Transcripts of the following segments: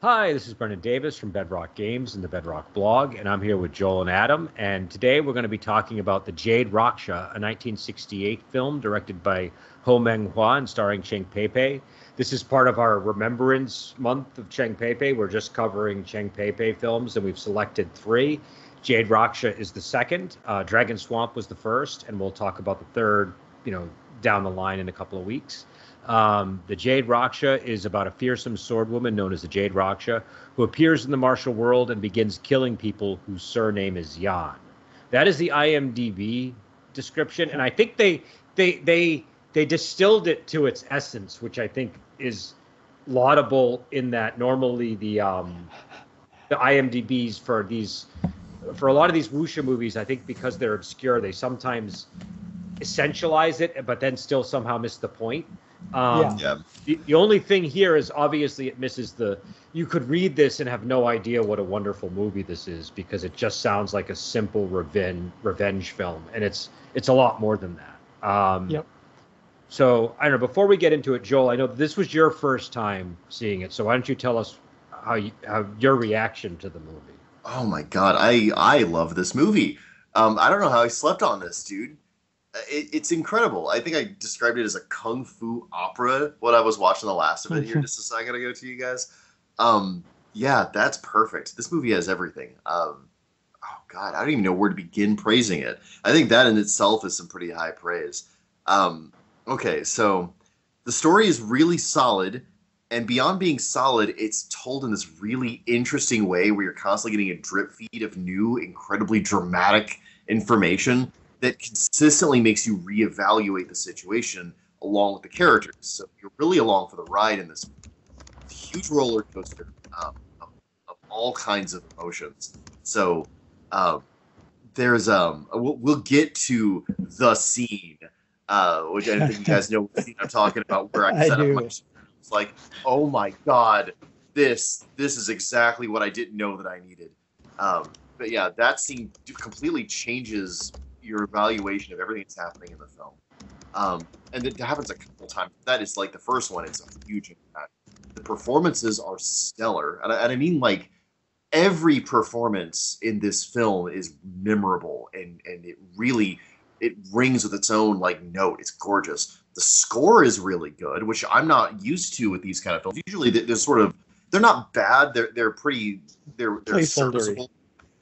Hi, this is Brendan Davis from Bedrock Games and the Bedrock blog, and I'm here with Joel and Adam. And today we're going to be talking about The Jade Raksha, a 1968 film directed by Ho Meng Hua and starring Cheng Pei. This is part of our Remembrance Month of Cheng Pei. We're just covering Cheng Pei films, and we've selected three. Jade Raksha is the second. Uh, Dragon Swamp was the first, and we'll talk about the third, you know, down the line in a couple of weeks. Um, the Jade Raksha is about a fearsome swordwoman known as the Jade Raksha who appears in the martial world and begins killing people whose surname is Yan. That is the IMDb description, and I think they they they they distilled it to its essence, which I think is laudable in that normally the um, the IMDb's for these for a lot of these wuxia movies, I think because they're obscure, they sometimes essentialize it, but then still somehow miss the point. Um, Yeah. The, the only thing here is obviously it misses the. You could read this and have no idea what a wonderful movie this is because it just sounds like a simple revenge revenge film, and it's it's a lot more than that. Um, Yep. So I don't know. Before we get into it, Joel, I know this was your first time seeing it, so why don't you tell us how, you, how your reaction to the movie? Oh my god, I I love this movie. Um, I don't know how I slept on this, dude. Uh, It, it's incredible. I think I described it as a kung fu opera. What I was watching the last of it here just a second ago to you guys. Um, yeah, that's perfect. This movie has everything. Um, oh god, I don't even know where to begin praising it. I think that in itself is some pretty high praise. Um, okay, so the story is really solid and beyond being solid, it's told in this really interesting way where you're constantly getting a drip feed of new, incredibly dramatic information that consistently makes you reevaluate the situation along with the characters. So you're really along for the ride in this huge roller coaster um, of, of all kinds of emotions. So um, there's um we'll, we'll get to the scene, uh, which I think you guys know what scene I'm talking about. Where I I set up my it's like, oh my god, this this is exactly what I didn't know that I needed. Um, but yeah, that scene completely changes your evaluation of everything that's happening in the film. Um, and it happens a couple times. That is like the first one; it's a huge impact. The performances are stellar, and I, and I mean like every performance in this film is memorable, and and it really it rings with its own like note. It's gorgeous. The score is really good, which I'm not used to with these kind of films. Usually, they- they're sort of they're not bad. They're they're pretty they're they're serviceable.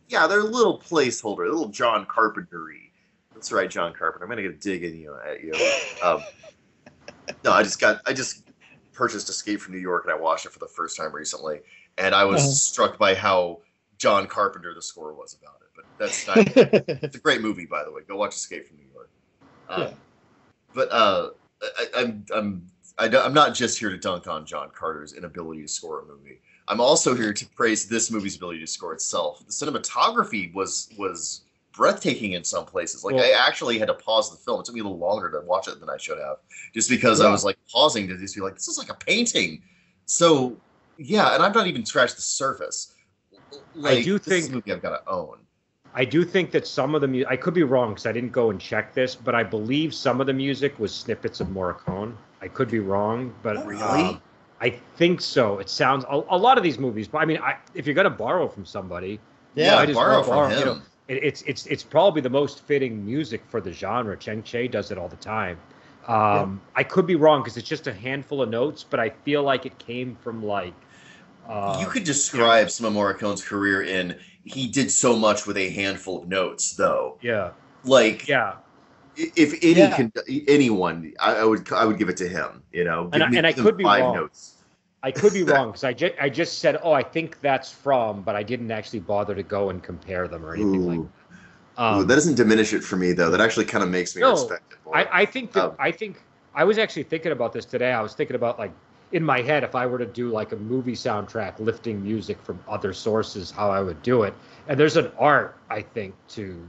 Yeah, they're a little placeholder, a little John Carpentery. That's right, John Carpenter. I'm gonna get a dig in you at you. Um, no, I just got I just purchased Escape from New York and I watched it for the first time recently, and I was Uh-huh. struck by how John Carpenter the score was about it. But that's not it's a great movie, by the way. Go watch Escape from New York. Uh, Yeah. But uh, I, I'm I'm I, don't- I'm not just here to dunk on John Carter's inability to score a movie. I'm also here to praise this movie's ability to score itself. The cinematography was was breathtaking in some places. Like I actually had to pause the film. It took me a little longer to watch it than I should have, just because I was like pausing to just be like, this is like a painting. So yeah, and I've not even scratched the surface. Like, do this is a think- movie I've got to own. I do think that some of the music, I could be wrong because I didn't go and check this, but I believe some of the music was snippets of Morricone. I could be wrong, but Oh, really? um, I think so. It sounds a, a lot of these movies, but I mean, I, if you're gonna borrow from somebody, Yeah, might as borrow well from borrow, him. you know, it, it's it's it's probably the most fitting music for the genre. Chang Cheh does it all the time. Um, I could be wrong because it's just a handful of notes, but I feel like it came from like. Uh, you could describe some of Morricone's career in he did so much with a handful of notes, though. yeah, Like, yeah, if any Yeah. can, anyone, I, I would I would give it to him. You know, And I- me- and I could be five wrong. notes. I could be wrong because I, ju- I just said, oh, I think that's from, but I didn't actually bother to go and compare them or anything like that. Um, Ooh, that doesn't diminish it for me though. That actually kind of makes me No, respect it more. I, I think that Um, I think I was actually thinking about this today. I was thinking about like in my head if I were to do like a movie soundtrack lifting music from other sources, how I would do it. And there's an art I think to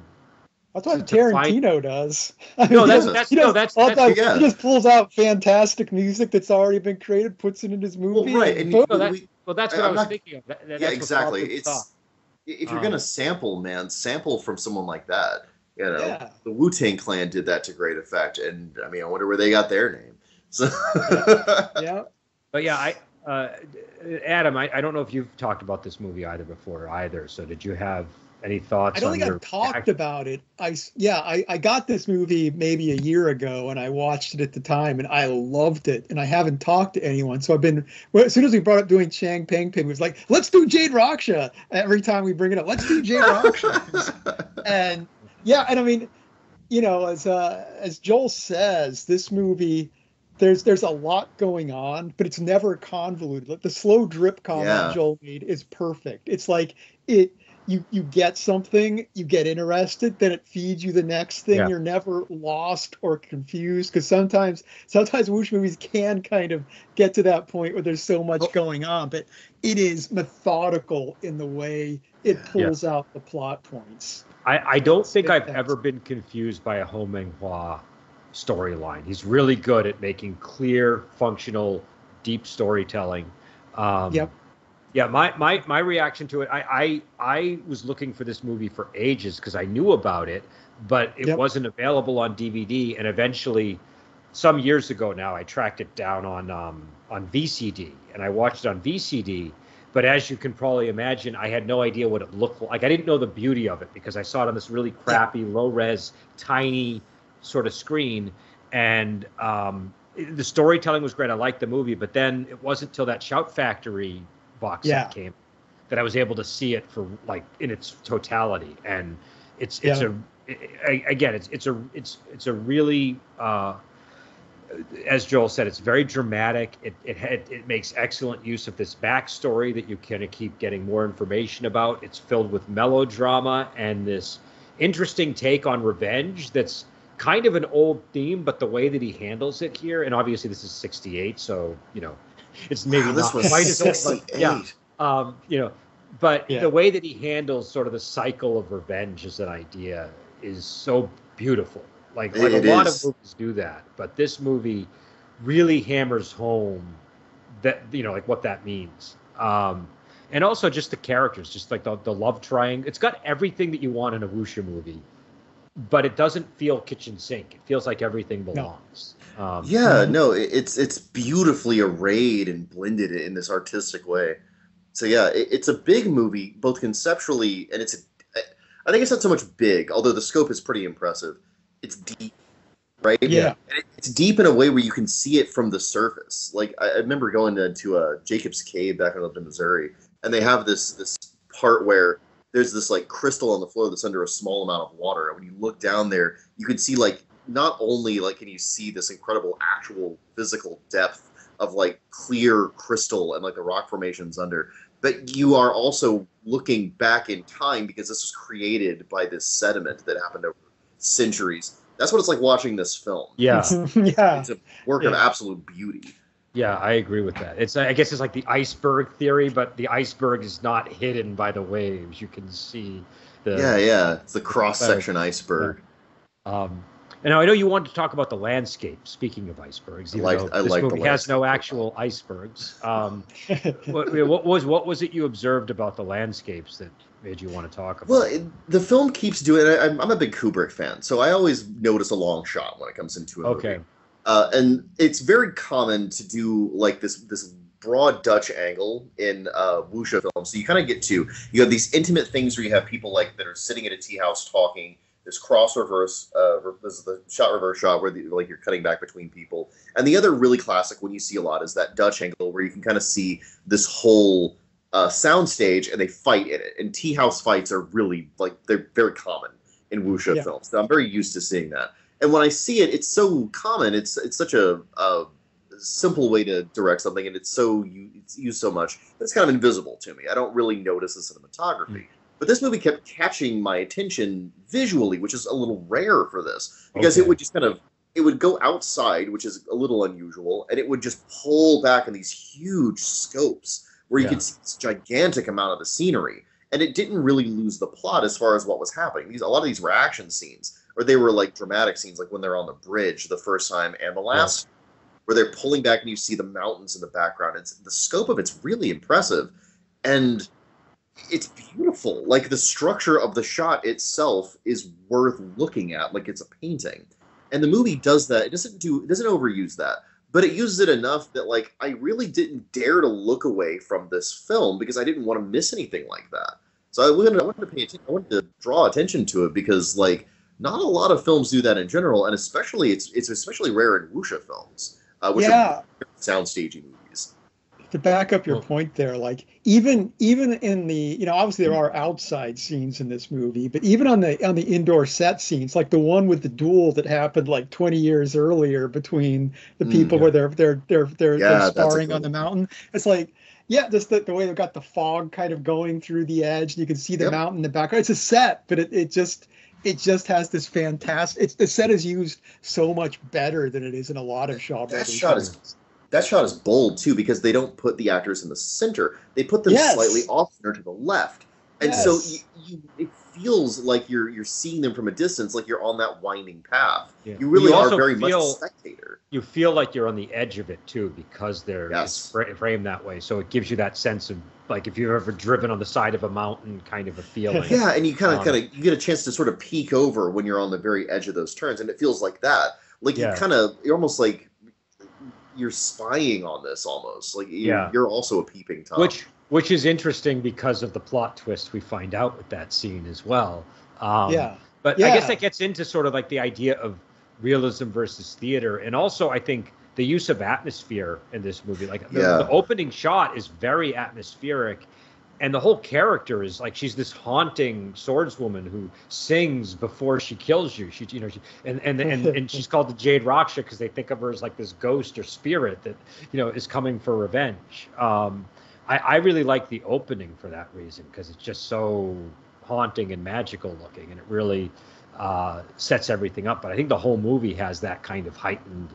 That's what to- to Tarantino does. I No, he that's does- that's no, does that's that's yeah. He just pulls out fantastic music that's already been created, puts it in his movie. well, right, and and boom. No, that- we- well, that's what I, I'm was not- thinking of. That, that- yeah, exactly. It's thought. if you're Um, gonna sample, man, sample from someone like that. You know, Yeah. the Wu Tang Clan did that to great effect, and I mean, I wonder where they got their name. So, yeah. But yeah, I Uh, Adam, I, I don't know if you've talked about this movie either before either. So did you have any thoughts? I don't on think I've talked act- about it. I s- yeah, I, I got this movie maybe a year ago and I watched it at the time and I loved it and I haven't talked to anyone. So I've been well, as soon as we brought up doing Chang Pei Pei, it was like let's do Jade Raksha every time we bring it up. Let's do Jade Raksha. and yeah, and I mean, you know, as uh, as Joel says, this movie there's there's a lot going on, but it's never convoluted. Like the slow drip comment Yeah. Joel made is perfect. It's like it you you get something, you get interested, then it feeds you the next thing. Yeah. You're never lost or confused because sometimes sometimes wuxia movies can kind of get to that point where there's so much going on, but it is methodical in the way it Yeah. pulls out the plot points. I, I don't think I've ever been confused by a Ho Meng Hua storyline. He's really good at making clear, functional, deep storytelling. Um, Yep. Yeah, my, my, my reaction to it, I, I, I was looking for this movie for ages because I knew about it, but it Yep. wasn't available on DVD. And eventually, some years ago now, I tracked it down on um, on VCD and I watched it on VCD. But as you can probably imagine, I had no idea what it looked like. I didn't know the beauty of it because I saw it on this really crappy, low res, tiny sort of screen. And um, the storytelling was great. I liked the movie, but then it wasn't till that Shout Factory box Yeah. set came that I was able to see it for like in its totality. And it's it's Yeah. a I- I- again it's it's a it's it's a really uh, as Joel said, it's very dramatic. It it had, it makes excellent use of this backstory that you kind of keep getting more information about. It's filled with melodrama and this interesting take on revenge. That's kind of an old theme, but the way that he handles it here, and obviously this is '68, so you know, it's maybe Wow, not this was quite as old. but Yeah, um, you know, but Yeah. the way that he handles sort of the cycle of revenge as an idea is so beautiful. Like, like a lot of movies do that, but this movie really hammers home that you know like what that means. Um, and also just the characters, just like the, the love triangle. It's got everything that you want in a wuxia movie, but it doesn't feel kitchen sink. It feels like everything belongs. Um, Yeah, no, it's it's beautifully arrayed and blended in this artistic way. So yeah, it, it's a big movie, both conceptually and it's. A, I think it's not so much big, although the scope is pretty impressive. It's deep, right? Yeah. And it, it's deep in a way where you can see it from the surface. Like I, I remember going to, to uh, Jacob's Cave back when I lived in Missouri, and they have this this part where there's this like crystal on the floor that's under a small amount of water. And when you look down there, you can see like not only like can you see this incredible actual physical depth of like clear crystal and like the rock formations under, but you are also looking back in time because this was created by this sediment that happened over centuries. That's what it's like watching this film. yeah, yeah. It's a work of absolute beauty. Yeah, I agree with that. It's I guess it's like the iceberg theory, but the iceberg is not hidden by the waves. You can see the yeah, yeah. It's the cross section iceberg. Um, and now I know you wanted to talk about the landscape. Speaking of icebergs, I like- I this like the movie has no actual icebergs. Um, what, what was what was it you observed about the landscapes that made you want to talk about? Well, it, the film keeps doing. I, I'm, I'm a big Kubrick fan, so I always notice a long shot when it comes into a movie. Uh, and it's very common to do like this this broad Dutch angle in uh, wuxia films. So you kind of get to you have these intimate things where you have people like that are sitting at a tea house talking. This cross reverse, uh, this is the shot reverse shot where the, like you're cutting back between people. And the other really classic one you see a lot is that Dutch angle where you can kind of see this whole uh, soundstage and they fight in it. And tea house fights are really like they're very common in wuxia Yeah. films. So I'm very used to seeing that and when I see it, it's so common. It's it's such a, a simple way to direct something, and it's so you it's used so much. That it's kind of invisible to me. I don't really notice the cinematography. Hmm. But this movie kept catching my attention visually, which is a little rare for this because Okay. it would just kind of it would go outside, which is a little unusual, and it would just pull back in these huge scopes where you Yeah. could see this gigantic amount of the scenery. And it didn't really lose the plot as far as what was happening. These a lot of these were action scenes, or they were like dramatic scenes, like when they're on the bridge the first time and the last, where they're pulling back and you see the mountains in the background. It's the scope of it's really impressive, and it's beautiful. Like the structure of the shot itself is worth looking at, like it's a painting. And the movie does that. It doesn't do. It doesn't overuse that, but it uses it enough that like I really didn't dare to look away from this film because I didn't want to miss anything like that. So I wanted, I wanted to pay attention. I wanted to draw attention to it because like not a lot of films do that in general, and especially it's it's especially rare in wuxia films, uh, which yeah. are soundstagey movies. To back up your point there, like even even in the you know obviously there are outside scenes in this movie, but even on the on the indoor set scenes, like the one with the duel that happened like 20 years earlier between the Mm, people yeah. where they're they're they're they're, Yeah, they're sparring cool on the mountain. It's like yeah, just the, the way they've got the fog kind of going through the edge, and you can see the Yep. mountain in the background. It's a set, but it, it just it just has this fantastic. It's the set is used so much better than it is in a lot of Shaw That Brothers shot is. That shot is bold too because they don't put the actors in the center; they put them Yes. slightly off center to the left, and so you, you, it feels like you're you're seeing them from a distance, like you're on that winding path. Yeah. You really You are also very much a spectator. You feel like you're on the edge of it too because they're Yes. it's fra- framed that way. So it gives you that sense of like if you've ever driven on the side of a mountain, kind of a feeling. Yeah, and you kind of Um, kind of you get a chance to sort of peek over when you're on the very edge of those turns, and it feels like that. Like Yeah. you kind of you're almost like you're spying on this almost like you're, Yeah. you're also a peeping tom. which which is interesting because of the plot twist we find out with that scene as well. Um, yeah. But I guess that gets into sort of like the idea of realism versus theater, and also I think the use of atmosphere in this movie. Like the, Yeah. the opening shot is very atmospheric, and the whole character is like she's this haunting swordswoman who sings before she kills you. She, you know, she, and and and, and she's called the Jade Raksha because they think of her as like this ghost or spirit that you know is coming for revenge. Um, I, I really like the opening for that reason because it's just so haunting and magical looking, and it really uh, sets everything up. But I think the whole movie has that kind of heightened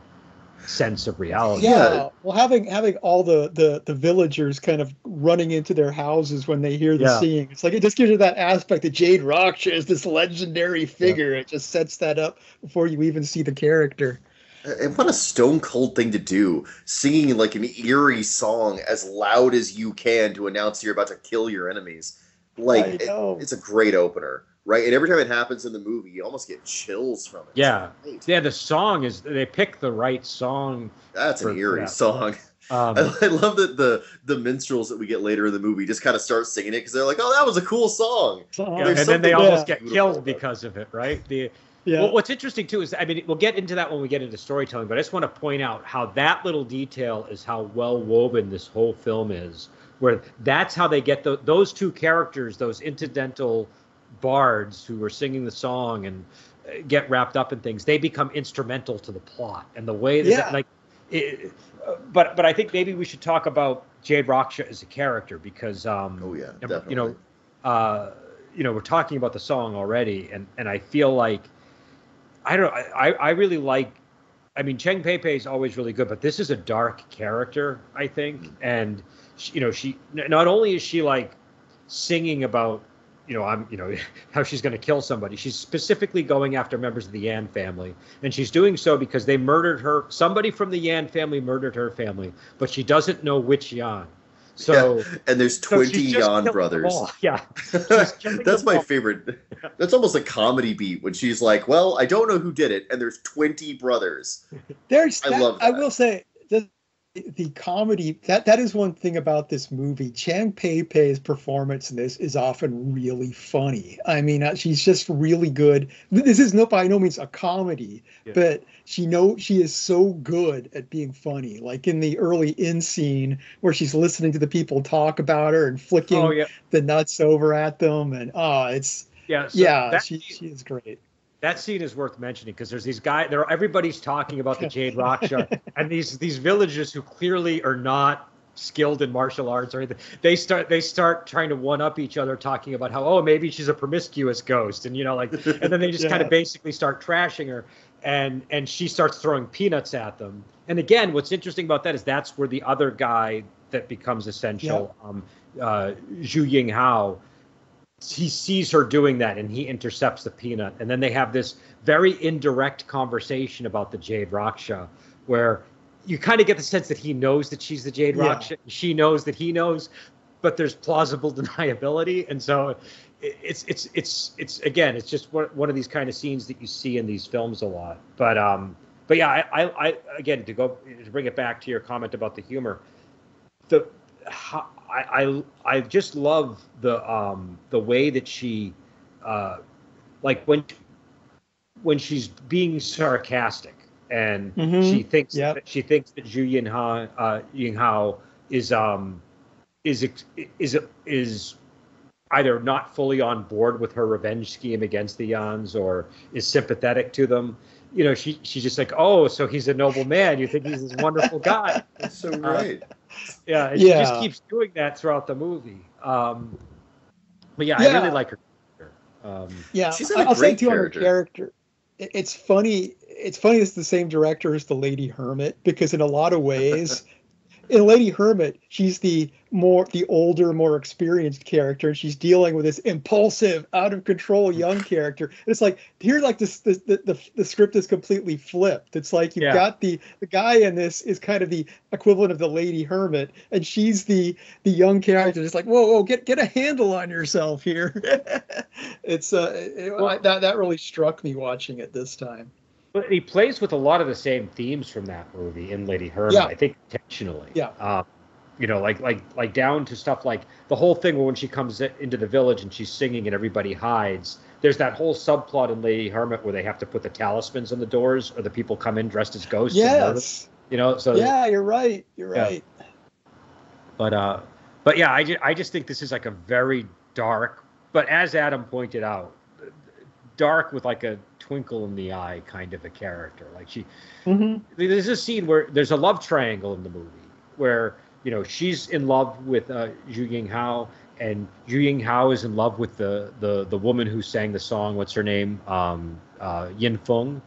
sense of reality. Yeah. Yeah. Well, having having all the, the the villagers kind of running into their houses when they hear the Yeah. singing, it's like it just gives you that aspect that Jade Raksha is this legendary figure. It just sets that up before you even see the character. And what a stone cold thing to do, singing like an eerie song as loud as you can to announce you're about to kill your enemies. Like it- it's a great opener, right? And every time it happens in the movie, you almost get chills from it. Yeah. great. Yeah, the song is they pick the right song. That's For- an eerie that. song. Um, I, I love that the the minstrels that we get later in the movie just kind of start singing it because they're like, "Oh, that was a cool song." Yeah, and then they something almost yeah. get killed because of it, right? The yeah. Well, what's interesting too is, I mean, we'll get into that when we get into storytelling, but I just want to point out how that little detail is how well woven this whole film is, where that's how they get the, those two characters, those incidental bards who are singing the song and uh, get wrapped up in things, they become instrumental to the plot and the way that, Yeah. like, it, uh, but but I think maybe we should talk about Jade Raksha as a character because, um, Oh yeah, definitely. you know, uh, you know, we're talking about the song already, and and I feel like I don't. I I really like. I mean, Cheng Pei Pei is always really good, but this is a dark character, I think, and she, you know, she not only is she like singing about, you know, I'm, you know, how she's going to kill somebody. She's specifically going after members of the Yan family, and she's doing so because they murdered her. Somebody from the Yan family murdered her family, but she doesn't know which Yan. So and there's twenty just Yan brothers. Yeah. That's my all. favorite. That's almost a comedy beat when she's like, "Well, I don't know who did it, and there's 20 brothers." There's I that, love I will say the comedy that that is one thing about this movie. Chang Pei Pei's performance in this is often really funny. I mean, uh, she's just really good. This is no by no means a comedy, Yeah. but she know she is so good at being funny. Like in the early in scene where she's listening to the people talk about her and flicking Oh yeah, the nuts over at them, and oh, it's yeah, so yeah, that- she she is great. That scene is worth mentioning because there's these guys. There, everybody's talking about the Jade Raksha, and these these villagers who clearly are not skilled in martial arts or anything. They start they start trying to one up each other, talking about how oh maybe she's a promiscuous ghost, and you know like, and then they just kind of basically start trashing her, and and she starts throwing peanuts at them. And again, what's interesting about that is that's where the other guy that becomes essential, um, uh, Zhu Ying Hao, he sees her doing that and he intercepts the peanut. And then they have this very indirect conversation about the jade raksha where you kind of get the sense that he knows that she's the jade Yeah. raksha. She knows that he knows but there's plausible deniability. And so it- it's it's it's it's again it's just one, one of these kind of scenes that you see in these films a lot. But um but yeah, I, I, I again to go to bring it back to your comment about the humor, the I I, I just love the um the way that she, uh, like when when she's being sarcastic and Mhm. she thinks Yep. that she thinks that Zhu Yinha uh, Yinghao is um is is is either not fully on board with her revenge scheme against the Yans or is sympathetic to them. You know, she she's just like, oh, so he's a noble man. You think he's this wonderful guy? That's so right. Yeah, and she just keeps doing that throughout the movie. Um, but yeah, I really like her. Um, Yeah, She's got a I'll say great too on her character. character. It's funny. It's funny. It's the same director as the Lady Hermit because in a lot of ways, in Lady Hermit, she's the more the older, more experienced character, and she's dealing with this impulsive, out of control young character. And it's like here, like this, the the, the, the script is completely flipped. It's like you've Yeah. got the the guy in this is kind of the equivalent of the Lady Hermit, and she's the the young character. It's like whoa, whoa, get get a handle on yourself here. it's uh, it- Well- that that really struck me watching it this time. But he plays with a lot of the same themes from that movie in Lady Hermit. Yeah. I think intentionally. Yeah. Um, you know, like like like down to stuff like the whole thing where when she comes into the village and she's singing and everybody hides. There's that whole subplot in Lady Hermit where they have to put the talismans on the doors, or the people come in dressed as ghosts. Yes. You know, so Yeah, you're right. You're Yeah. right. but uh but yeah I, ju- I just think this is like a very dark but as adam pointed out dark with like a twinkle in the eye kind of a character like she hmm there's a scene where there's a love triangle in the movie where you know she's in love with uh, Zhu Yinghao and Zhu Yinghao is in love with the the the woman who sang the song what's her name um, uh, Yin Feng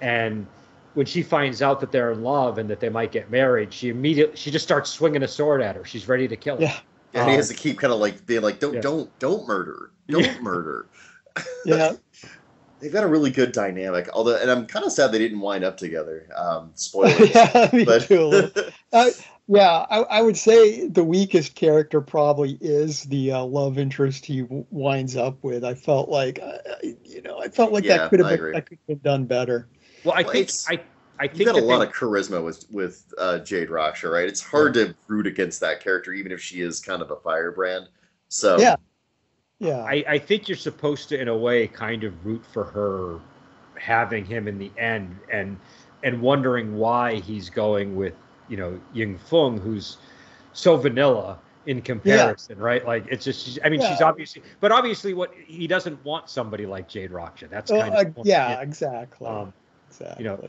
and when she finds out that they're in love and that they might get married she immediately she just starts swinging a sword at her she's ready to kill her Yeah. And he Um, has to keep kind of like being like, don't, yeah. don't, don't murder, don't Yeah. murder. Yeah. They've got a really good dynamic. Although, and I'm kind of sad they didn't wind up together. Um, spoilers. yeah, me but too. Uh, yeah, I, I would say the weakest character probably is the uh, love interest he w- winds up with. I felt like, uh, you know, I felt like Yeah, that could have been that could have been done better. well I Well, think I I think You've got a lot they- of charisma with with uh, Jade Raksha, right? It's hard to root against that character, even if she is kind of a firebrand. So Yeah. Yeah, I, I think you're supposed to, in a way, kind of root for her having him in the end, and and wondering why he's going with you know Ying Feng, who's so vanilla in comparison, right? Like it's just, I mean, she's obviously, but obviously, what he doesn't want somebody like Jade Raksha. That's Uh, kind uh, of the yeah, exactly. Um, exactly. you know,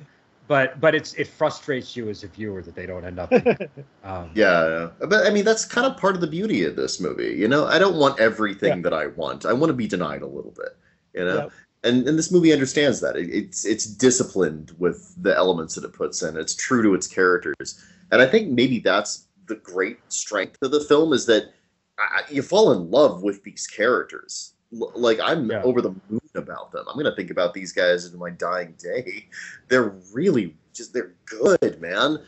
but but it's it frustrates you as a viewer that they don't end up. um, Yeah, but I mean that's kind of part of the beauty of this movie. You know, I don't want everything Yeah. that I want. I want to be denied a little bit. You know, Yeah. and and this movie understands that. It, it's it's disciplined with the elements that it puts in. It's true to its characters, and I think maybe that's the great strength of the film is that I, you fall in love with these characters. L- Like I'm Yeah. over the moon about them. I'm gonna think about these guys in my dying day. They're really just they're good, man.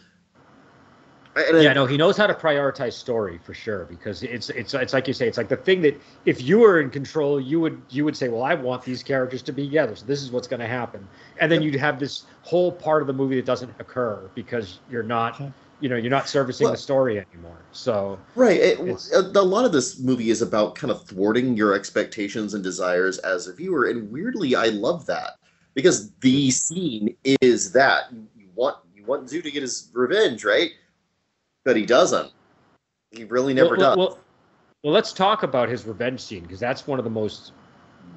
And I- yeah, no, he knows how to prioritize story for sure because it's it's it's like you say, it's like the thing that if you were in control, you would you would say, well, I want these characters to be together, so this is what's going to happen, and then you'd have this whole part of the movie that doesn't occur because you're not, you know, you're not servicing Well- the story anymore. So Right. It, a, a lot of this movie is about kind of thwarting your expectations and desires as a viewer, and weirdly, I love that because the mm-hmm. scene is that you, you want you want Zhu to get his revenge, right? But he doesn't. He really never well, does. Well, well, let's talk about his revenge scene because that's one of the most,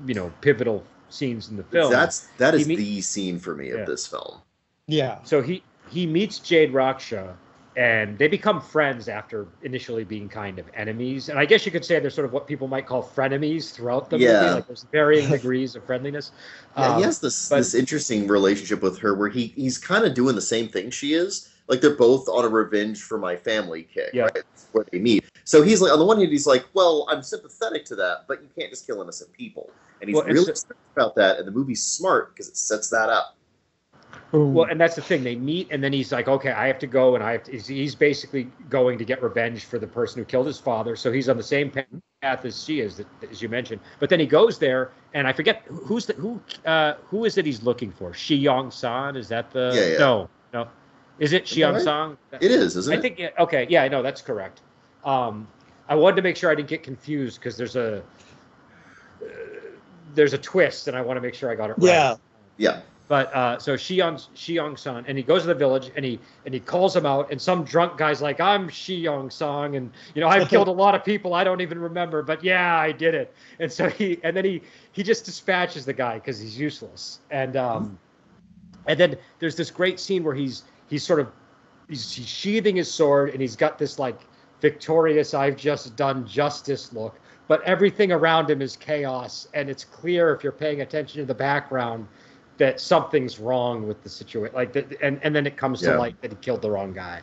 you know, pivotal scenes in the film. That's that is meet- the scene for me Yeah. of this film. yeah. So he he meets Jade Raksha, and they become friends after initially being kind of enemies. And I guess you could say they're sort of what people might call frenemies throughout the Yeah. movie. Like there's varying degrees of friendliness. Yeah, Um, he has this but- this interesting relationship with her where he he's kind of doing the same thing she is. Like they're both on a revenge for my family kick, Yeah. right? That's where they meet. So he's like on the one hand he's like, well, I'm sympathetic to that, but you can't just kill innocent people. And he's Well, really upset about that, and the movie's smart because it sets that up. Boom. Well, and that's the thing. They meet, and then he's like, "Okay, I have to go," and I have to. He's, he's basically going to get revenge for the person who killed his father. So he's on the same path path as she is, as you mentioned. But then he goes there, and I forget who's the who uh, who is it he's looking for? Shi Yong San? Is that the? Yeah, yeah. No, no. Is it Shi Yong right? San? It is, isn't I it? think. Yeah, okay. Yeah, I know that's correct. Um, I wanted to make sure I didn't get confused because there's a uh, there's a twist, and I want to make sure I got it right. Yeah. yeah. But uh, so Xiong Xiong San, and he goes to the village and he and he calls him out, and some drunk guy's like, "I'm Xiong Song, and you know I've killed a lot of people. I don't even remember, but yeah, I did it." And so he and then he he just dispatches the guy because he's useless. And um, and then there's this great scene where he's he's sort of he's, he's sheathing his sword and he's got this like victorious I've just done justice look, but everything around him is chaos, and it's clear if you're paying attention to the background that something's wrong with the situation. Like, that, and and then it comes Yeah. to light that he killed the wrong guy.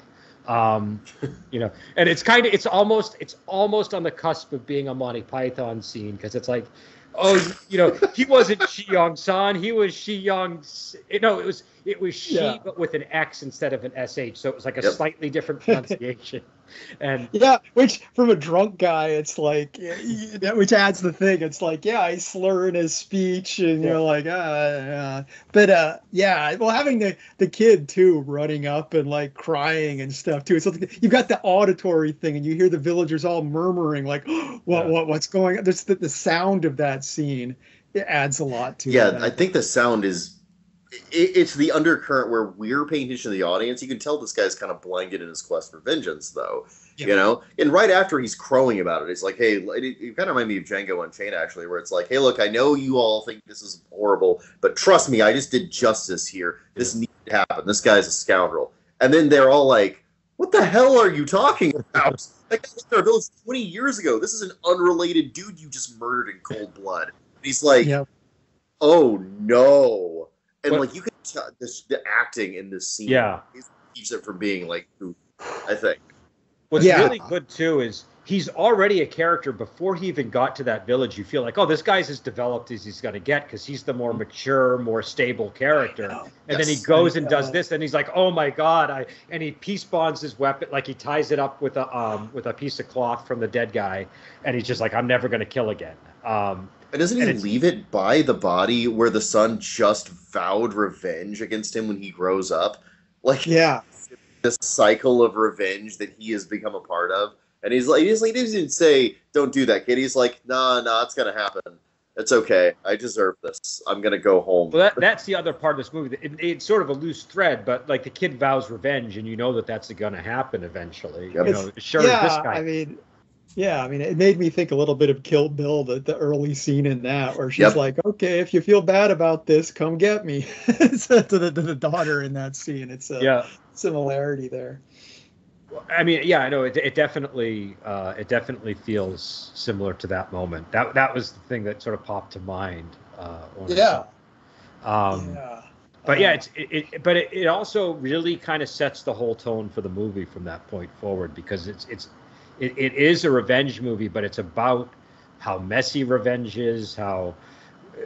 Um, you know, and it's kind of it's almost it's almost on the cusp of being a Monty Python scene because it's like, oh, you know, he wasn't Shi Yong San, he was Shi Yong. You No, it was it was she Yeah. but with an X instead of an sh, so it was like a Yep. slightly different pronunciation. and Yeah, which from a drunk guy, it's like, y- y- that- which adds the thing. It's like, yeah, I slur in his speech, and Yeah. you're like, ah, yeah. But uh, yeah, well, having the the kid too running up and like crying and stuff too. So you've got the auditory thing, and you hear the villagers all murmuring, like, what, Yeah. what, what's going on? There's the, the sound of that scene. It adds a lot to Yeah, it. I think the sound is. It, it's the undercurrent where we're paying attention to the audience. You can tell this guy's kind of blinded in his quest for vengeance, though. Yeah. You know, and right after he's crowing about it, it's like, hey, it, it kind of reminded me of Django Unchained, actually, where it's like, hey, look, I know you all think this is horrible, but trust me, I just did justice here. This needed to happen. This guy's a scoundrel. And then they're all like, what the hell are you talking about? That guy lived our village 20 years ago. This is an unrelated dude you just murdered in cold blood. And he's like, Yep. oh no. And But- like you can tell this the acting in this scene yeah, keeps it from being like who I think. what's Yeah. really good too is he's already a character before he even got to that village. You feel like, oh, this guy's as developed as he's going to get because he's the more mature, more stable character. And then he goes and does this, and he's like, "Oh my god!" I and he peace bonds his weapon, like he ties it up with a um with a piece of cloth from the dead guy, and he's just like, "I'm never going to kill again." Um, And doesn't he it's- leave it by the body where the son just vowed revenge against him when he grows up? Like Yeah. this cycle of revenge that he has become a part of. And he's like, he's like, he doesn't say, "Don't do that, kid." He's like, "Nah, nah, it's gonna happen. It's okay. I deserve this. I'm gonna go home." well, that, that's the other part of this movie. It, it's sort of a loose thread, but like the kid vows revenge, and you know that that's going to happen eventually. Yep. You know, sure yeah, this guy. I mean, yeah, I mean, it made me think a little bit of Kill Bill, the, the early scene in that, where she's Yep. like, "Okay, if you feel bad about this, come get me." so to, the, to the daughter in that scene, it's a yeah. similarity there. I mean, yeah, I know it, it definitely it it definitely feels similar to that moment. That that was the thing that sort of popped to mind. Uh, Yeah. Um, yeah. But yeah, Um, it's it, it but it, it also really kind of sets the whole tone for the movie from that point forward because it's it's it, it is a revenge movie, but it's about how messy revenge is, how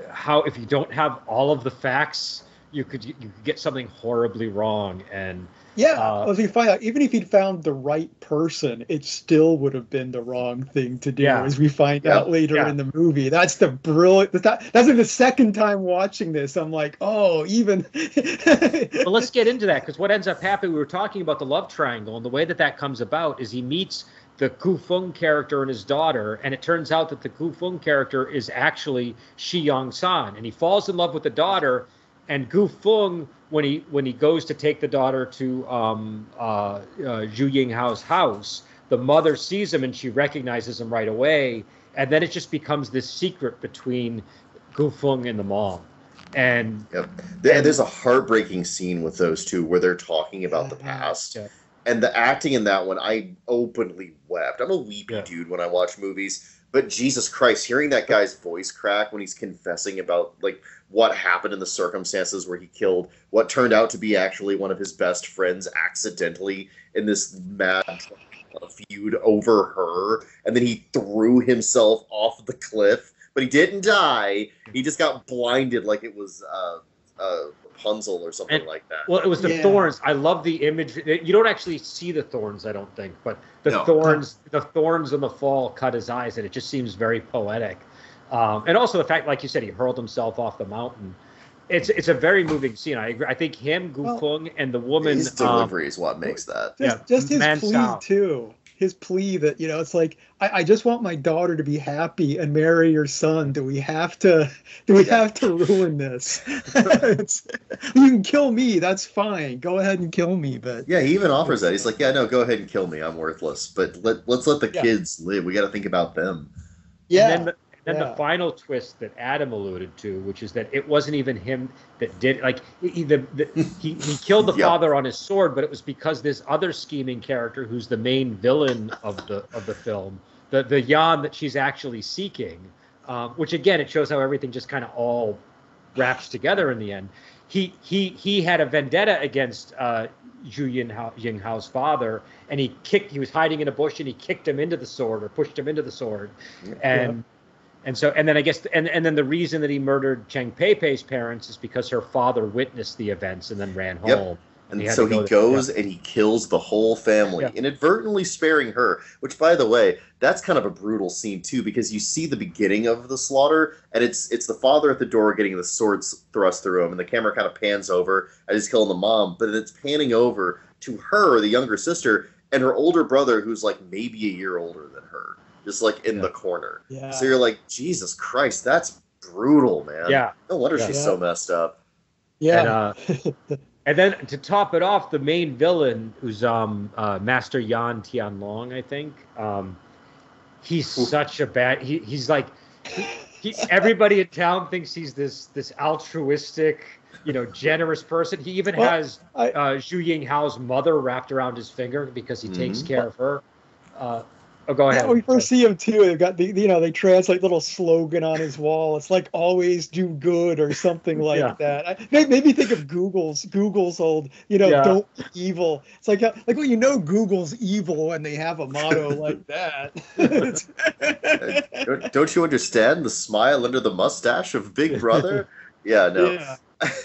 how if you don't have all of the facts, you could you could get something horribly wrong and Yeah, Uh, well, if you find out, even if he'd found the right person, it still would have been the wrong thing to do. Yeah. As we find Yeah. out later Yeah. in the movie, that's the brilliant. That, that's like the second time watching this. I'm like, oh, even. but let's get into that because what ends up happening, we were talking about the love triangle, and the way that that comes about is he meets the Ku Feng character and his daughter, and it turns out that the Ku Feng character is actually Shi Yong San, and he falls in love with the daughter, and Ku Feng, when he when he goes to take the daughter to um, uh, uh, Zhu Yinghao's house, the mother sees him and she recognizes him right away, and then it just becomes this secret between Ku Feng and the mom, and Yep. There- There's a heartbreaking scene with those two where they're talking about the past. Yeah. And the acting in that one, I openly wept. I'm a weepy Yeah. dude when I watch movies. But Jesus Christ, hearing that guy's voice crack when he's confessing about like what happened in the circumstances where he killed what turned out to be actually one of his best friends accidentally in this mad feud over her, and then he threw himself off the cliff, but he didn't die. He just got blinded like it was uh, uh, Rapunzel or something And- like that. Well, it was the Yeah. thorns. I love the image. You don't actually see the thorns, I don't think, but the No. thorns, the thorns in the fall cut his eyes, and it just seems very poetic. Um, and also the fact, like you said, he hurled himself off the mountain. It's it's a very moving scene. I agree. I think him, Gu Well, Feng, and the woman. His um, delivery is what makes that. Just, Yeah, just his Man plea Sao. too. His plea that you know, it's like I, I just want my daughter to be happy and marry your son. Do we have to? Do we Yeah. have to ruin this? It's- you can kill me. That's fine. Go ahead and kill me. But Yeah, he even offers that. He's like, "Yeah, no, go ahead and kill me. I'm worthless, but let let's let the Yeah. kids live. We got to think about them." yeah, And then, the, then yeah. the final twist that Adam alluded to, which is that it wasn't even him that did like he the, the, he, he killed the Yep. father on his sword, but it was because this other scheming character, who's the main villain of the of the film, the the Yan that she's actually seeking, um, which again it shows how everything just kind of all wraps together in the end. He he he had a vendetta against uh, Zhu Yinghao's father, and he kicked. He was hiding in a bush, and he kicked him into the sword or pushed him into the sword, and and so and then I guess and and then the reason that he murdered Cheng Pei Pei's parents is because her father witnessed the events and then ran Yep. home. And He so he go goes and he kills the whole family, Yeah. inadvertently sparing her. Which, by the way, that's kind of a brutal scene too, because you see the beginning of the slaughter, and it's it's the father at the door getting the swords thrust through him, and the camera kind of pans over as he's killing the mom, but it's panning over to her, the younger sister, and her older brother, who's like maybe a year older than her, just like in Yeah. the corner. yeah. So you're like, Jesus Christ, that's brutal, man. Yeah, No wonder Yeah. she's so messed up. yeah. and, uh, and then to top it off, the main villain, who's um uh, Master Yan Tianlong, I think. Um, he's Oof. such a bad. He, he's like, he, he, everybody in town thinks he's this this altruistic, you know, generous person. He even Well, has I- uh, Zhu Yinghao's mother wrapped around his finger because he takes Mhm. care of her. Uh, oh, go ahead. Yeah, we first see him too, they've got the you know they translate little slogan on his wall. It's like always do good or something like Yeah. that. I, made, made me think of Google's Google's old you know Yeah. don't be evil. It's like uh, like well you know Google's evil when they have a motto like that. Don't, don't you understand the smile under the mustache of Big Brother? Yeah, no, Yeah.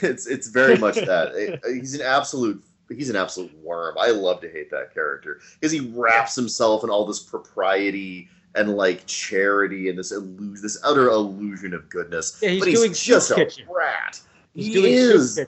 it's it's very much that. It- uh, he's an absolute he's an absolute worm. I love to hate that character because he wraps himself in all this propriety and like charity and this illusion, this utter illusion of goodness. Yeah, he's but he's doing just Soup a Kitchen. rat. He's he doing is.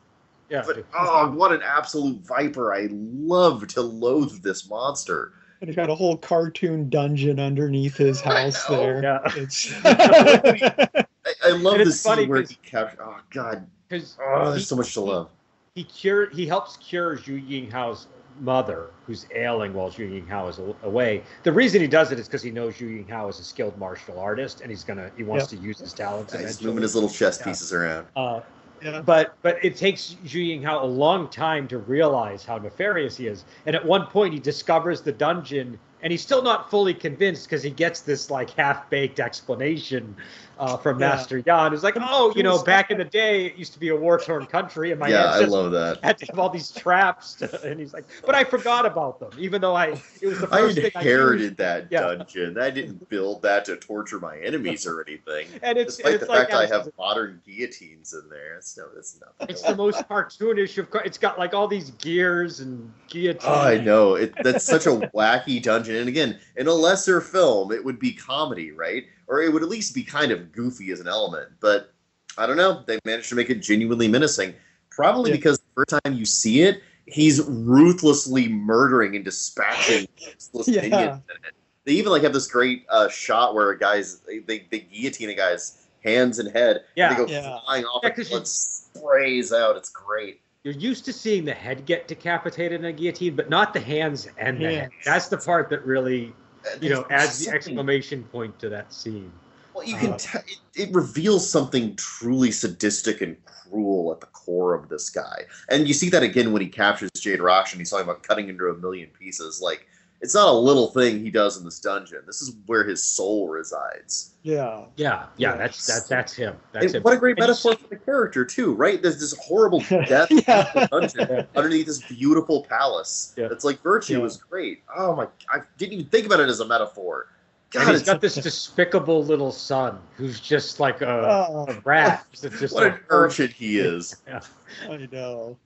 Yeah. But oh, what an absolute viper! I love to loathe this monster. And he's got a whole cartoon dungeon underneath his house know. there. Yeah. It's I, I love And the scene where 'cause- he captures. Oh God, Because oh, there's so much to love. He cure he helps cure Zhu Yinghao's mother, who's ailing while Zhu Yinghao is away. The reason he does it is because he knows Zhu Yinghao is a skilled martial artist, and he's gonna he wants to use his talents He's moving his little chess Yeah. pieces around. Uh, yeah. but but it takes Zhu Yinghao a long time to realize how nefarious he is, and at one point he discovers the dungeon. And he's still not fully convinced because he gets this like half-baked explanation uh, from Yeah. Master Yan. Who's like, "Oh, you know, back in the day, it used to be a war-torn country, and my yeah, I love that. had to have all these traps, to, and he's like, but I forgot about them, even though I it was the I first thing I inherited used. that Yeah. dungeon. I didn't build that to torture my enemies or anything. And it's Despite it's the like fact I it's, have modern guillotines in there, it's no, it's nothing. it's the most cartoonish of. car- It's got like all these gears and guillotines. Oh, I know. It, that's such a wacky dungeon. And again, in a lesser film, it would be comedy, right? Or it would at least be kind of goofy as an element. But I don't know. They managed to make it genuinely menacing. Probably Yeah. because the first time you see it, he's ruthlessly murdering and dispatching useless Yeah. minions in it. They even like have this great uh, shot where a guy's they, they, guillotine a guy's hands and head. Yeah. and they go Yeah. flying off Yeah, and blood sprays out. It's great. You're used to seeing the head get decapitated in a guillotine, but not the hands and the Yeah. head. That's the part that really, you know, There's adds the exclamation point to that scene. Well, you can Uh, tell it, it reveals something truly sadistic and cruel at the core of this guy, and you see that again when he captures Jade Raksha and he's talking about cutting into a million pieces. Like it's not a little thing he does in this dungeon. This is where his soul resides. yeah. Yeah, yeah, Yeah. that's that's that's him. That's And him. what a great And metaphor see- for the character too, right? There's this horrible death Yeah. in the dungeon underneath this beautiful palace. Yeah. It's like virtue Yeah. is great. Oh my! I didn't even think about it as a metaphor. and he's got this despicable little son who's just like a, Oh, a rat. Just, just what a an urchin he is. Yeah. I know.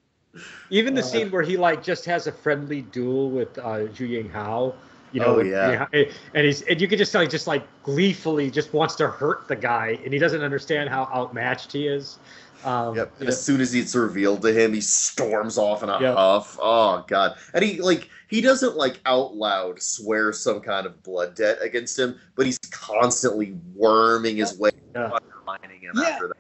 Even the Uh, scene where he like just has a friendly duel with uh, Zhu Ying Hao. You know, Oh, with- yeah. and he's and you can just tell he just like gleefully just wants to hurt the guy, and he doesn't understand how outmatched he is. Um, Yep. And as soon as it's revealed to him, he storms off in a Yeah. huff. Oh god. And he like he doesn't like out loud swear some kind of blood debt against him, but he's constantly worming his way Yeah. undermining him Yeah. after that.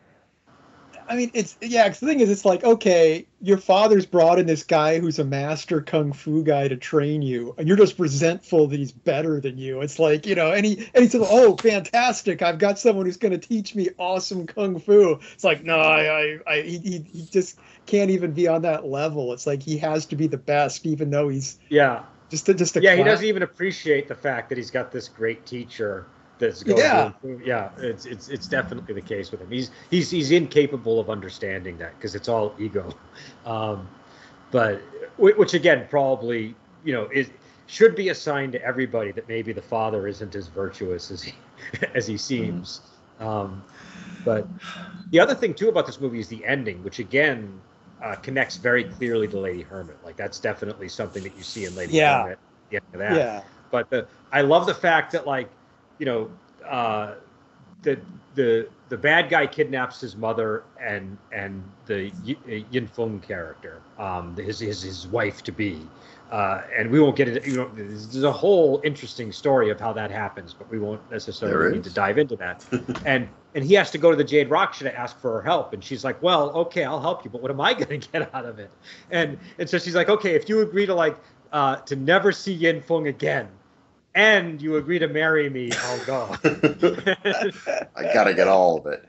I mean, it's yeah. 'cause the thing is, it's like okay, your father's brought in this guy who's a master kung fu guy to train you, and you're just resentful that he's better than you. It's like you know, and he and he said, "Oh, fantastic! I've got someone who's going to teach me awesome kung fu." It's like no, I, I, I he, he he just can't even be on that level. It's like he has to be the best, even though he's yeah, just a, just a yeah. He doesn't even appreciate the fact that he's got this great teacher that's going. Yeah. To, yeah, it's it's it's definitely the case with him. He's he's he's incapable of understanding that because it's all ego. Um, but which again probably you know is should be a sign to everybody that maybe the father isn't as virtuous as he as he seems. Um, but the other thing too about this movie is the ending, which again uh, connects very clearly to Lady Hermit. Like that's definitely something that you see in Lady Yeah. Hermit. at the end of that. Yeah, But the I love the fact that like you know uh, the the the bad guy kidnaps his mother and and the Y- uh, Yin Feng character, um, his his his wife to be. Uh, and we won't get into you know there's a whole interesting story of how that happens, but we won't necessarily need to dive into that. and and he has to go to the Jade Raksha to ask for her help, and she's like, "Well, okay, I'll help you, but what am I going to get out of it?" And and so she's like, "Okay, if you agree to like uh, to never see Yin Feng again, and you agree to marry me, I'll go." I gotta get all of it.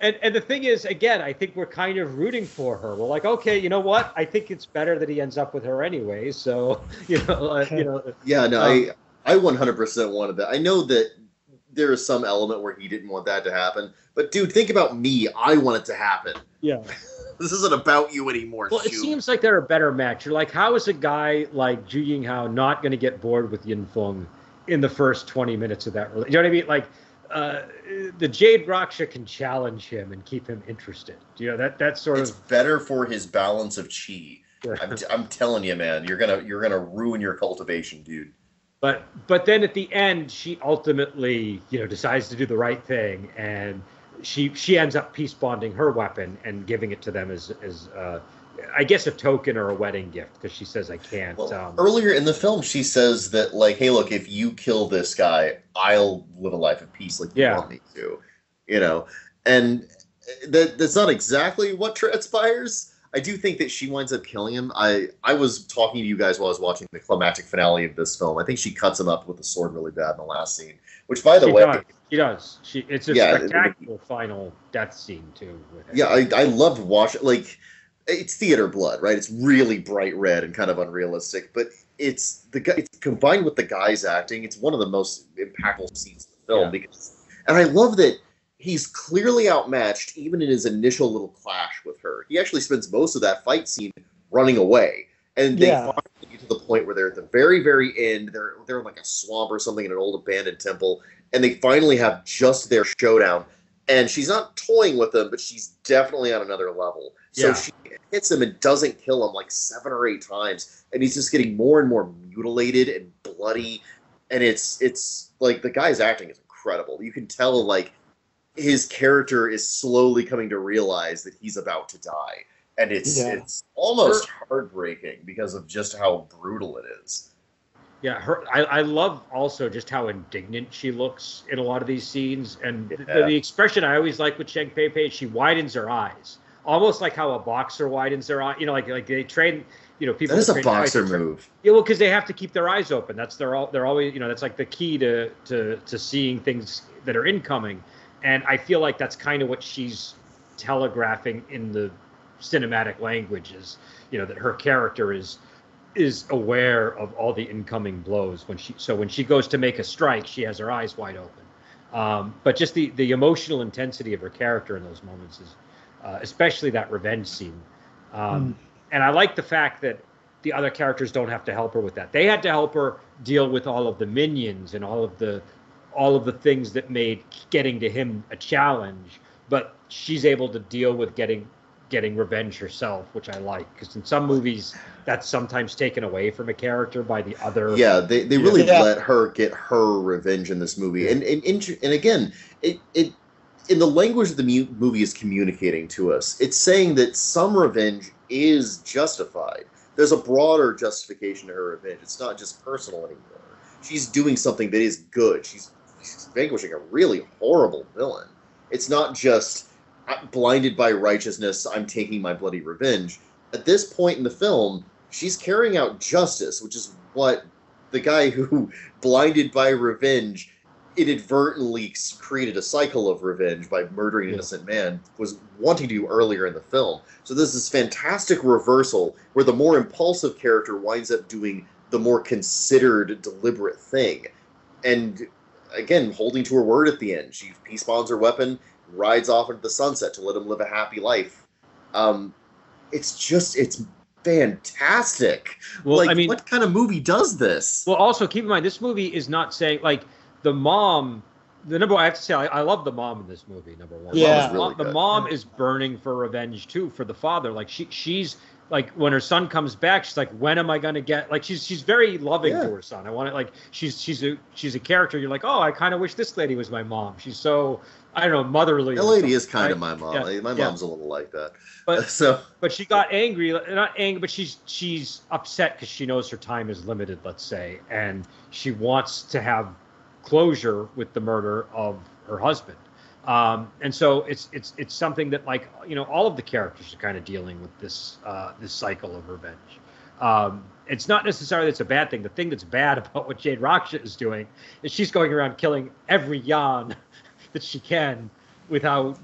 and and the thing is, again, I think we're kind of rooting for her. We're like, okay, you know what? I think it's better that he ends up with her anyway. So you know, uh, you know, Yeah, no, Um, I I 100% wanted that. I know that there is some element where he didn't want that to happen, but dude, think about me. I want it to happen. yeah. This isn't about you anymore. Well, it seems like they're a better match. You're like, how is a guy like Zhu Yinghao not going to get bored with Yin Feng in the first 20 minutes of that? rela- You know what I mean? Like, uh, the Jade Raksha can challenge him and keep him interested. You know that that's sort it's of better for his balance of chi. I'm, t- I'm telling you, man, you're gonna you're gonna ruin your cultivation, dude. but but then at the end she ultimately you know decides to do the right thing and she she ends up peace bonding her weapon and giving it to them as as uh, I guess a token or a wedding gift because she says I can't. Well, um, earlier in the film, she says that like, hey, look, if you kill this guy, I'll live a life of peace like you Yeah. want me to, you know, and that that's not exactly what transpires. I do think that she winds up killing him. I I was talking to you guys while I was watching the climactic finale of this film. I think she cuts him up with the sword really bad in the last scene. Which, by the she way, does. She does. She it's a Yeah, it- spectacular final death scene too. Yeah, I, I loved watching like it's theater blood, right? It's really bright red and kind of unrealistic, but it's the guy it's combined with the guy's acting. It's one of the most impactful scenes in the film Yeah. because, and I love that he's clearly outmatched even in his initial little clash with her. He actually spends most of that fight scene running away, and they Yeah. finally get to the point where they're at the very very end. They're they're in like a swamp or something in an old abandoned temple, and they finally have just their showdown and she's not toying with him, but she's definitely on another level. So Yeah. she hits him and doesn't kill him like seven or eight times, and he's just getting more and more mutilated and bloody. And it's it's like the guy's acting is incredible. You can tell like his character is slowly coming to realize that he's about to die, and it's Yeah. it's almost heartbreaking because of just how brutal it is. Yeah, her. I, I love also just how indignant she looks in a lot of these scenes, and the, Yeah. the expression I always like with Cheng Pei Pei, she widens her eyes, almost like how a boxer widens their eye. You know, like like they train. You know, people That is a boxer fighters- move. Yeah, well, because they have to keep their eyes open. That's their all. They're always, you know, that's like the key to to to seeing things that are incoming. And I feel like that's kind of what she's telegraphing in the cinematic language is, you know, that her character is is aware of all the incoming blows when she. So when she goes to make a strike, she has her eyes wide open. Um, but just the the emotional intensity of her character in those moments is, uh, especially that revenge scene. Um, And I like the fact that the other characters don't have to help her with that. They had to help her deal with all of the minions and all of the all of the things that made getting to him a challenge, but she's able to deal with getting getting revenge herself, which I like because in some movies that's sometimes taken away from a character by the other. Yeah, they, they really Yeah. let her get her revenge in this movie, and and and, and again, it it in the language that the movie is communicating to us, it's saying that some revenge is justified. There's a broader justification to her revenge. It's not just personal anymore. She's doing something that is good. She's, she's vanquishing a really horrible villain. It's not just "I'm blinded by righteousness. I'm taking my bloody revenge. At this point in the film, she's carrying out justice, which is what the guy who blinded by revenge inadvertently created a cycle of revenge by murdering an innocent man was wanting to do earlier in the film. So there's this fantastic reversal where the more impulsive character winds up doing the more considered, deliberate thing. And again, holding to her word at the end. She peace bonds her weapon, rides off into the sunset to let him live a happy life. Um, it's just it's fantastic. Well, like, I mean, what kind of movie does this? Well, also keep in mind this movie is not saying like the mom. The number I have to say, I, I love the mom in this movie. Number one, Yeah. the, Really the mom is burning for revenge too for the father. Like she, she's like when her son comes back, she's like, when am I gonna get? Like she's she's very loving Yeah. to her son. I want it like she's she's a she's a character. You're like, oh, I kind of wish this lady was my mom. She's so I don't know motherly. that lady is kind of my mom. Yeah, My yeah. mom's a little like that. But so but she got angry not angry but she's she's upset because she knows her time is limited let's say and she wants to have closure with the murder of her husband um, and so it's it's it's something that like you know all of the characters are kind of dealing with this uh, this cycle of revenge. Um, it's not necessarily that's a bad thing. The thing that's bad about what jade raksha is doing is she's going around killing every yan that she can without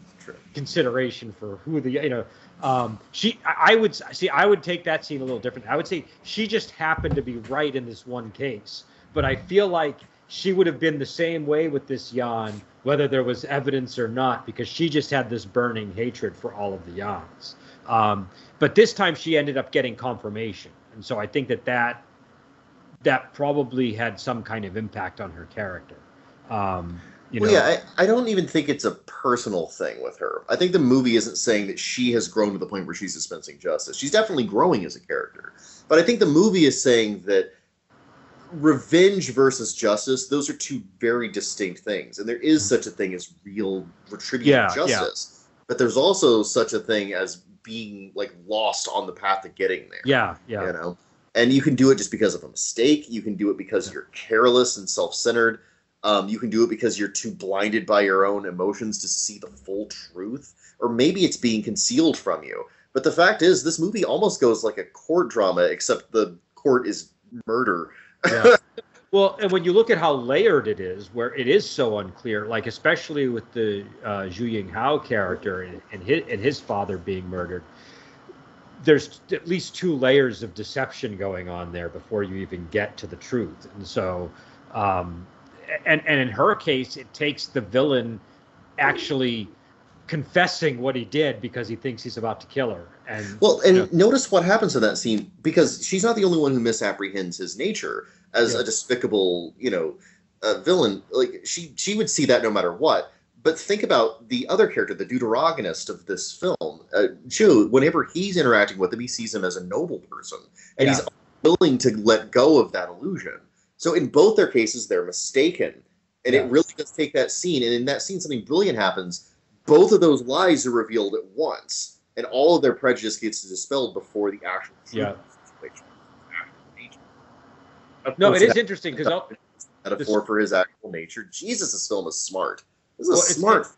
consideration for who the you know um she I I would see I would take that scene a little different. I would say she just happened to be right in this one case, but I feel like she would have been the same way with this Yan, whether there was evidence or not, because she just had this burning hatred for all of the Yans. Um, but this time she ended up getting confirmation, and so I think that that that probably had some kind of impact on her character. Um, you well, know, yeah, I, I don't even think it's a personal thing with her. I think the movie isn't saying that she has grown to the point where she's dispensing justice. She's definitely growing as a character. But I think the movie is saying that revenge versus justice, those are two very distinct things. And there is such a thing as real retributive Yeah, yeah. justice. But there's also such a thing as being like lost on the path of getting there. yeah, yeah. You know? And you can do it just because of a mistake. You can do it because you're careless and self centered. Um, you can do it because you're too blinded by your own emotions to see the full truth. Or maybe it's being concealed from you. But the fact is, this movie almost goes like a court drama, except the court is murder. Well, and when you look at how layered it is, where it is so unclear, like especially with the uh, Zhu Ying Hao character and, and his and his father being murdered, there's at least two layers of deception going on there before you even get to the truth. And so, um, and and in her case, it takes the villain actually confessing what he did because he thinks he's about to kill her. And Well, and you know, notice what happens in that scene because she's not the only one who misapprehends his nature as Yeah. a despicable, you know, uh, villain. Like she, she would see that no matter what. But think about the other character, the deuteragonist of this film, uh, Zhu. Whenever he's interacting with him, he sees him as a noble person, and he's willing to let go of that illusion. So in both their cases, they're mistaken, and Yeah. it really does take that scene. And in that scene, something brilliant happens. Both of those lies are revealed at once, and all of their prejudice gets dispelled before the actual truth Yeah. situation. No, it is interesting because metaphor for his actual nature. Jesus, this film is smart. This is Well, a it's- smart.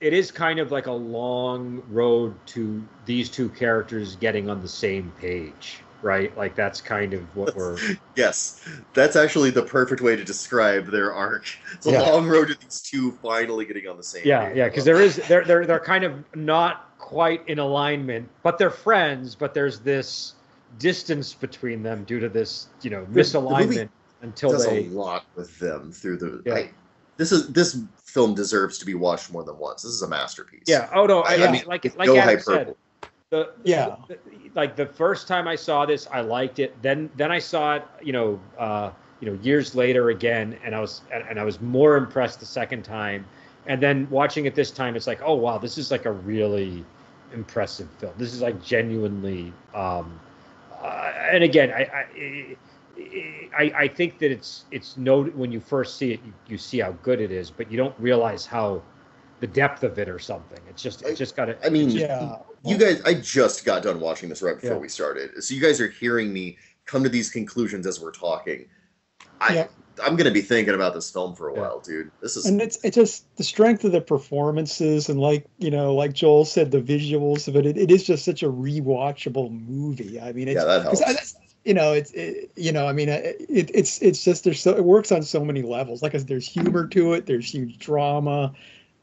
it is kind of like a long road to these two characters getting on the same page, right? Like that's kind of what we're Yes, that's actually the perfect way to describe their arc. It's a Yeah. long road to these two finally getting on the same. yeah, page. yeah, because there is they're they're they're kind of not quite in alignment, but they're friends, but there's this distance between them due to this, you know, The- the misalignment movie until does they a lot with them through the. Yeah. I- this is this film deserves to be watched more than once. This is a masterpiece. Yeah. Oh no. I, I mean, like like no Adam hyperbole. said, the Yeah. the- like the first time I saw this, I liked it. Then then I saw it, you know, uh, you know years later again, and I was and, and I was more impressed the second time, and then watching it this time, it's like, oh wow, this is like a really impressive film. This is like genuinely. Um, uh, and again, I, I I, I think that it's it's no when you first see it you, you see how good it is, but you don't realize how the depth of it or something. It's just it's just got to. I mean, Yeah. you guys, I just got done watching this right before Yeah. we started, so you guys are hearing me come to these conclusions as we're talking. I, Yeah. I'm gonna be thinking about this film for a Yeah. while, dude. This is and it's it's just the strength of the performances and like you know like joel said the visuals of it it, it is just such a rewatchable movie i mean it's yeah, that 'cause helps. You know it's it, you know i mean uh, it, it's it's just there's so it works on so many levels like I said, there's humor to it there's huge drama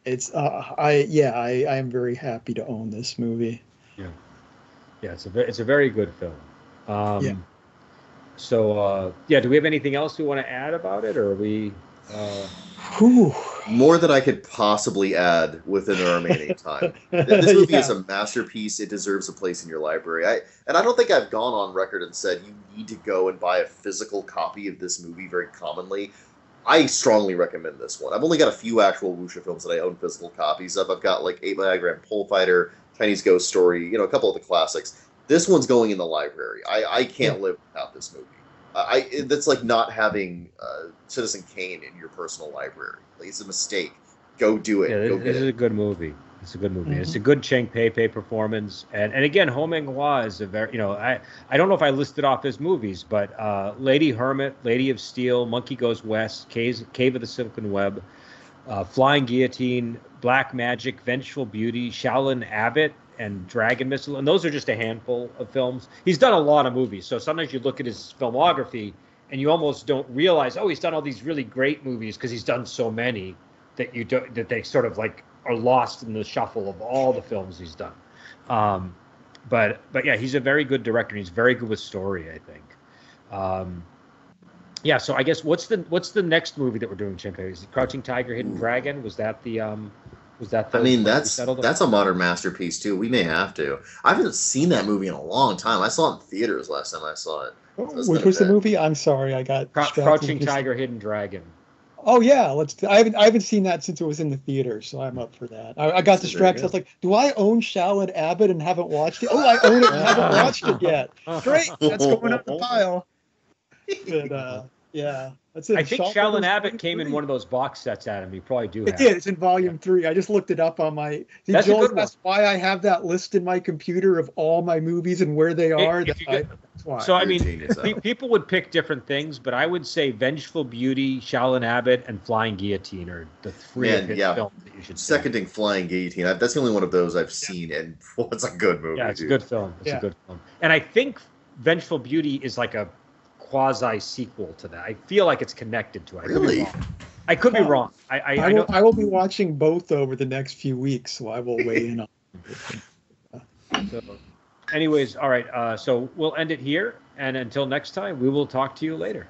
it's uh i yeah i i am very happy to own this movie Yeah, yeah, it's a ve- it's a very good film. Um, Yeah. So uh, yeah, do we have anything else we want to add about it, or are we? Uh, Whew. More than I could possibly add within the remaining time. this movie is a masterpiece. It deserves a place in your library. I and I don't think I've gone on record and said you need to go and buy a physical copy of this movie very commonly. I strongly recommend this one. I've only got a few actual Wuxia films that I own physical copies of. I've got like Eight Diagram Pole Fighter, Chinese Ghost Story, you know, a couple of the classics. This one's going in the library. I, I can't live without this movie. I I- that's like not having uh, Citizen Kane in your personal library. Like it's a mistake. Go do it. yeah, Go this, is it. a good movie. It's a good movie. It's a Mhm. good Cheng Pei Pei performance, and and again, Ho Meng Hua is a very you know I I don't know if I listed off his movies, but uh, Lady Hermit, Lady of Steel, Monkey Goes West, Cave, Cave of the Silken Web, uh, Flying Guillotine, Black Magic, Vengeful Beauty, Shaolin Abbot, and Dragon Missile, and those are just a handful of films. He's done a lot of movies, so sometimes you look at his filmography and you almost don't realize, oh, he's done all these really great movies because he's done so many that you don't that they sort of like are lost in the shuffle of all the films he's done. Um, but but yeah, he's a very good director. and He's very good with story, I think. Um, yeah, so I guess what's the what's the next movie that we're doing, Cheng Pei? Is it Crouching Tiger, Hidden Dragon? Was that the um was that the I mean, one that's on? that's a modern masterpiece too. We may have to. I haven't seen that movie in a long time. I saw it in theaters last time I saw it. That's which not was the movie i'm sorry i got Crou- Crouching Tiger, Hidden Dragon. Oh yeah, let's. I haven't I haven't seen that since it was in the theater, so I'm up for that. I, I got There distracted. I was like, do I own Shaolin Abbot and haven't watched it? Oh, I own it and haven't watched it yet. Great, that's going up the pile. But uh, yeah, that's it. I think Shaolin Shaolin Abbot volume came in one of those box sets, Adam. You probably do It have. did. It's in volume three. I just looked it up on my. See, That's a Joel good one. asked why I have that list in my computer of all my movies and where they are. if that you I, get- that's why. So I mean, genius, pe- people would pick different things, but I would say Vengeful Beauty, Shaolin Abbot, and Flying Guillotine are the three Man, of his yeah. films that you should see. Seconding Flying Guillotine. I- That's the only one of those I've seen, and it's a good movie, Yeah, it's a good film. It's Yeah. a good film. And I think Vengeful Beauty is like a quasi sequel to that. I feel like it's connected to it. I could be Really? wrong. I could be wrong. I, I, I, I will, know. I will be watching both over the next few weeks, so I will weigh in on. So, anyways, all right. Uh, so we'll end it here, and until next time, we will talk to you later.